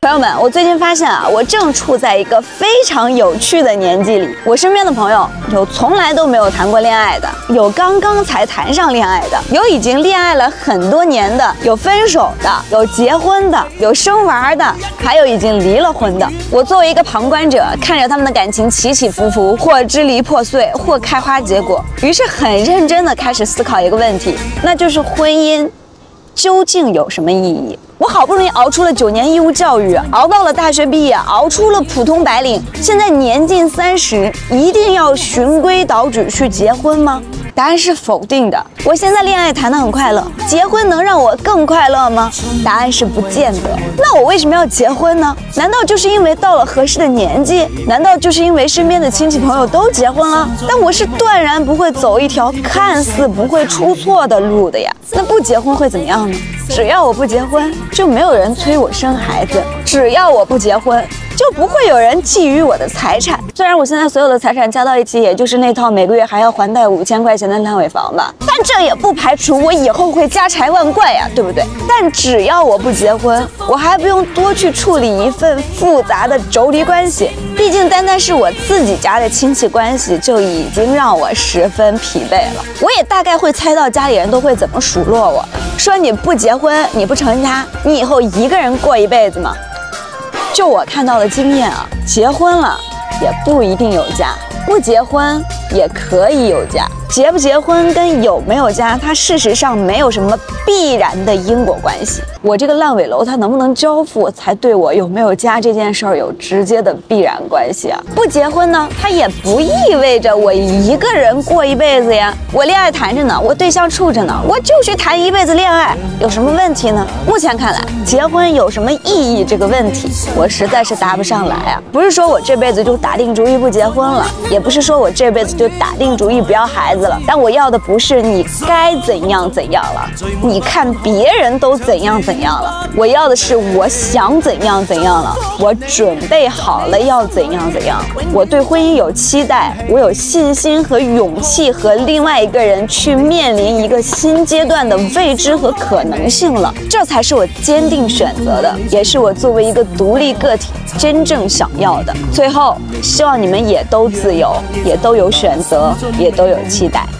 朋友们，我最近发现啊，我正处在一个非常有趣的年纪里。我身边的朋友有从来都没有谈过恋爱的，有刚刚才谈上恋爱的，有已经恋爱了很多年的，有分手的，有结婚的，有生娃的，还有已经离了婚的。我作为一个旁观者，看着他们的感情起起伏伏，或支离破碎，或开花结果，于是很认真的开始思考一个问题，那就是婚姻究竟有什么意义？我好不容易熬出了九年义务教育，熬到了大学毕业，熬出了普通白领，现在年近三十，一定要循规蹈矩去结婚吗？答案是否定的。我现在恋爱谈得很快乐，结婚能让我更快乐吗？答案是不见得。那我为什么要结婚呢？难道就是因为到了合适的年纪？难道就是因为身边的亲戚朋友都结婚了？但我是断然不会走一条看似不会出错的路的呀。那不结婚会怎么样呢？只要我不结婚，就没有人催我生孩子；只要我不结婚，就不会有人觊觎我的财产。虽然我现在所有的财产加到一起，也就是那套每个月还要还贷五千块钱的烂尾房吧，但这也不排除我以后会家财万贯呀，对不对？但只要我不结婚，我还不用多去处理一份复杂的妯娌关系。毕竟单单是我自己家的亲戚关系，就已经让我十分疲惫了。我也大概会猜到家里人都会怎么数落我，说你不结婚，你不成家，你以后一个人过一辈子吗？就我看到的经验啊，结婚了也不一定有家，不结婚也可以有家。结不结婚跟有没有家，它事实上没有什么必然的因果关系。我这个烂尾楼它能不能交付，才对我有没有家这件事儿有直接的必然关系啊。不结婚呢，它也不意味着我一个人过一辈子呀。我恋爱谈着呢，我对象处着呢，我就去谈一辈子恋爱，有什么问题呢？目前看来，结婚有什么意义这个问题，我实在是答不上来啊。不是说我这辈子就打定主意不结婚了，也不是说我这辈子就打定主意不要孩子。了，但我要的不是你该怎样怎样了，你看别人都怎样怎样了，我要的是我想怎样怎样了，我准备好了要怎样怎样，我对婚姻有期待，我有信心和勇气和另外一个人去面临一个新阶段的未知和可能性了，这才是我坚定选择的，也是我作为一个独立个体真正想要的。最后，希望你们也都自由，也都有选择，也都有期。待。